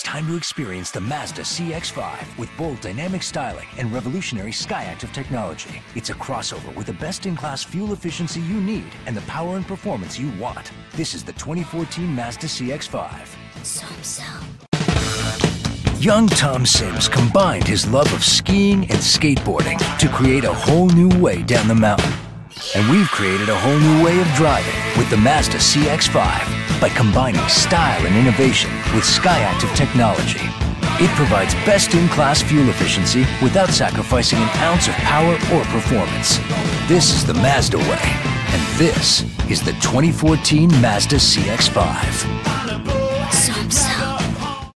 It's time to experience the Mazda CX-5 with bold dynamic styling and revolutionary Skyactiv technology. It's a crossover with the best-in-class fuel efficiency you need and the power and performance you want. This is the 2014 Mazda CX-5. Young Tom Sims combined his love of skiing and skateboarding to create a whole new way down the mountain. And we've created a whole new way of driving with the Mazda CX-5 by combining style and innovation with Skyactiv technology. It provides best-in-class fuel efficiency without sacrificing an ounce of power or performance. This is the Mazda way, and this is the 2014 Mazda CX-5.